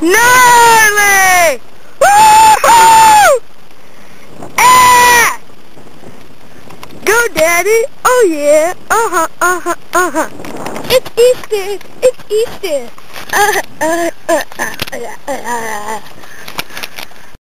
Gnarly! Woohoo! Ah! Go, Daddy! Oh, yeah! Uh-huh, uh-huh, uh-huh. It's Easter! It's Easter! Uh, uh-huh, uh, uh, uh, uh, uh, uh-huh, uh. Uh-huh.